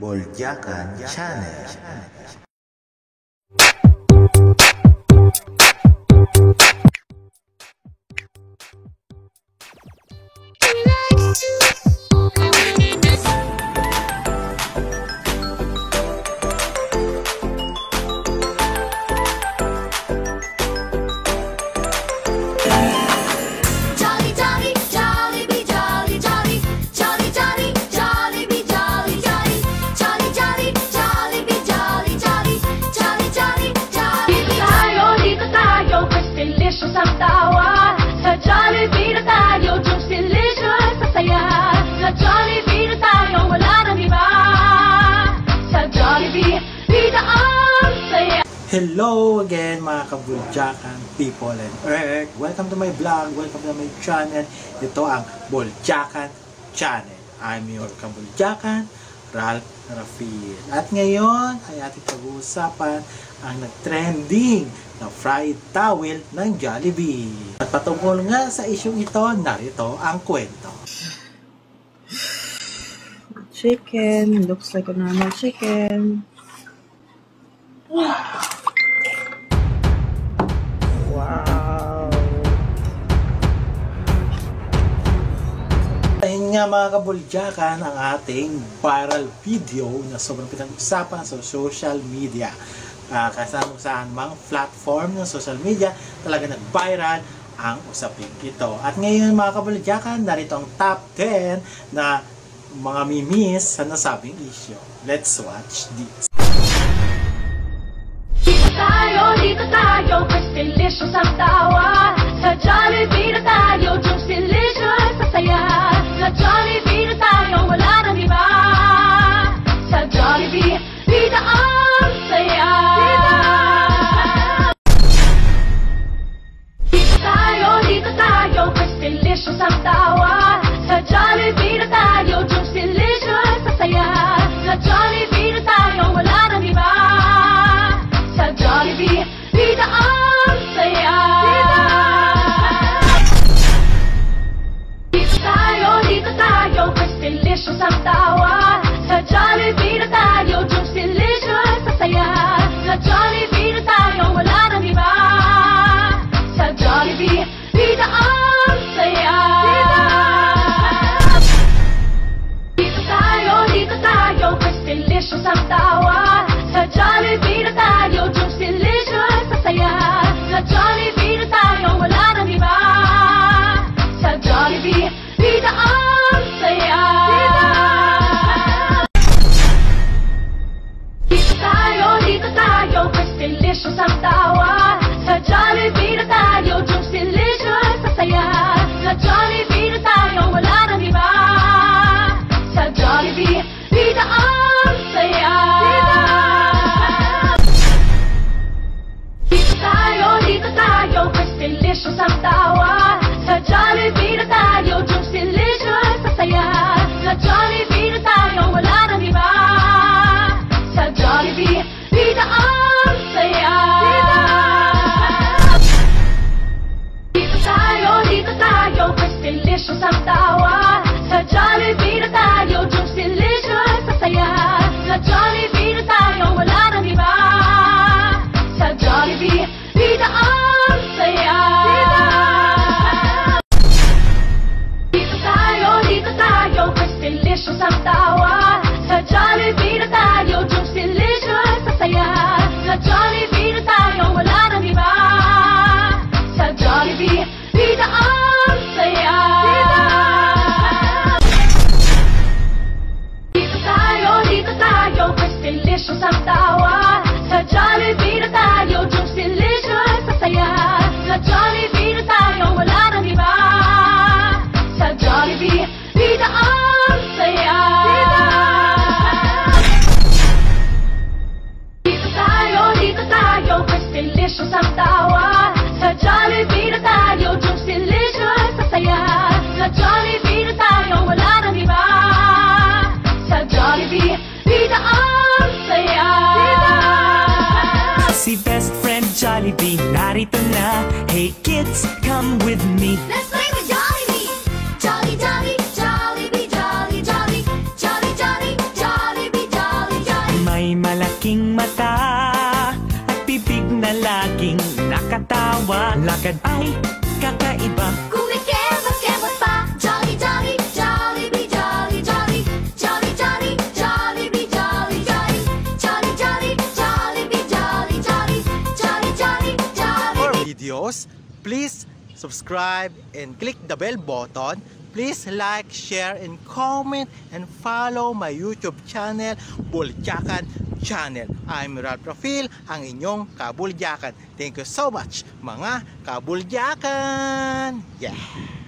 Boyaca Channel. Channel. Hello again mga kabuljakan people and earth. Welcome to my vlog. Welcome to my channel. Ito ang Buljakan Channel. I'm your kabuljakan, Ralph Rafiel. At ngayon ay ating pag-uusapan ang nag-trending na fried towel ng Jollibee. At patungkol nga sa isyong ito, narito ang kwento. chicken. Looks like a normal chicken. Nga mga kabuljakan ang ating viral video na sobrang pinag-usapan sa social media. Uh, kasama saan mang platform ng social media talaga nag-viral ang usapin ito. At ngayon mga kabuljakan, narito ang top 10 na mga mimis sa nasabing issue. Let's watch this. Dito tayo, dito tayo, delicious ang Dito tayo, dito tayo, mas delicious ang tawa Sa Jollibee na tayo, delicious ang 时尚的 banana. Hey kids, come with me. Let's play with Jolly Bee. Jolly, Jolly, Jolly Bee, Jolly, Jolly, Jolly, Jolly, Jolly Bee, Jolly, Jolly. May malaking mata at bibig na laging nakatawa. Lakad ay kakaiba. Subscribe and click the bell button. Please like, share, and comment and follow my YouTube channel, Buljakan Channel. I'm Ralph Profil, ang inyong kabuljakan. Thank you so much, mga kabuljakan! Yeah!